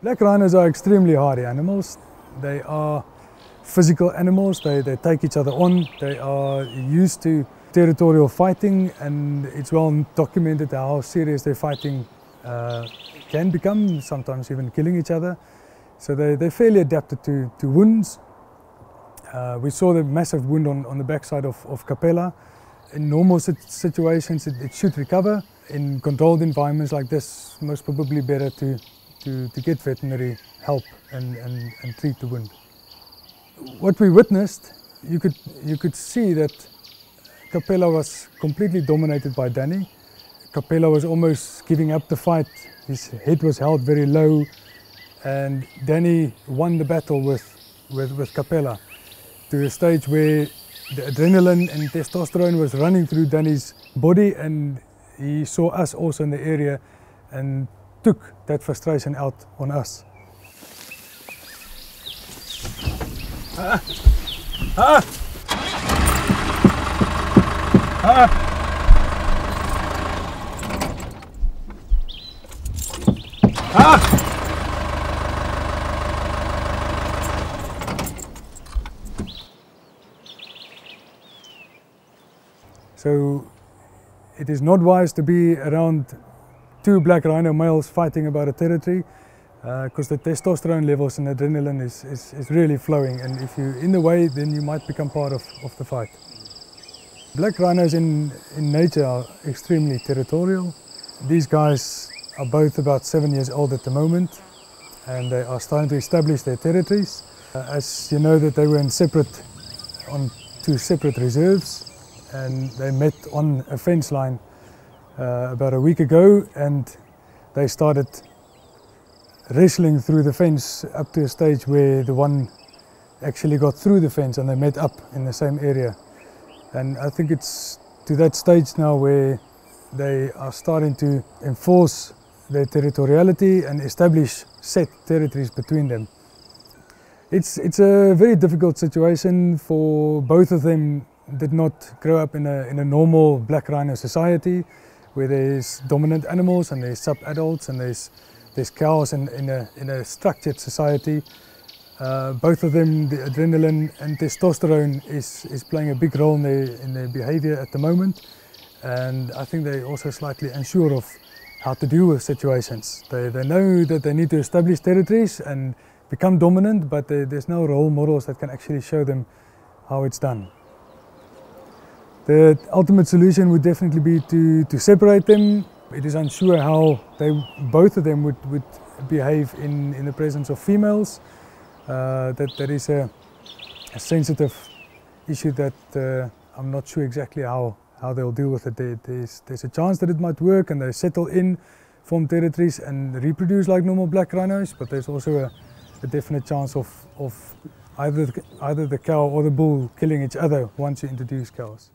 Black rhinos are extremely hardy animals. They are physical animals. They, they take each other on. They are used to territorial fighting and it's well documented how serious their fighting uh, can become, sometimes even killing each other. So they, they're fairly adapted to, to wounds. Uh, we saw the massive wound on, on the backside of, of Capella. In normal situations it, it should recover. In controlled environments like this, most probably better to, to, to get veterinary help and, and, and treat the wound. What we witnessed, you could, you could see that Capella was completely dominated by Danny. Capella was almost giving up the fight. His head was held very low and Danny won the battle with, with, with Capella to a stage where the adrenaline and testosterone was running through Danny's body and he saw us also in the area and took that frustration out on us. Ah. Ah. Ah. So it is not wise to be around two black rhino males fighting about a territory because uh, the testosterone levels and adrenaline is, is, is, really flowing and if you're in the way then you might become part of, of the fight. Black rhinos in, in nature are extremely territorial. These guys are both about seven years old at the moment and they are starting to establish their territories. Uh, as you know that they were in separate, on two separate reserves and they met on a fence line uh, about a week ago and they started wrestling through the fence up to a stage where the one actually got through the fence and they met up in the same area. And I think it's to that stage now where they are starting to enforce their territoriality and establish set territories between them. It's, it's a very difficult situation for both of them did not grow up in a, in a normal black rhino society where there's dominant animals and there's sub-adults and there's, there's cows in, in, a, in a structured society. Uh, both of them, the adrenaline and testosterone is, is playing a big role in their, in their behavior at the moment. And I think they're also slightly unsure of how to deal with situations. They, they know that they need to establish territories and become dominant, but they, there's no role models that can actually show them how it's done. The ultimate solution would definitely be to, to separate them. It is unsure how they, both of them would, would behave in, in the presence of females. Uh, that, that is a, a sensitive issue that uh, I'm not sure exactly how, how they'll deal with it. there's, there's a chance that it might work and they settle in, form territories and reproduce like normal black rhinos, but there's also a, a definite chance of, of either, either the cow or the bull killing each other once you introduce cows.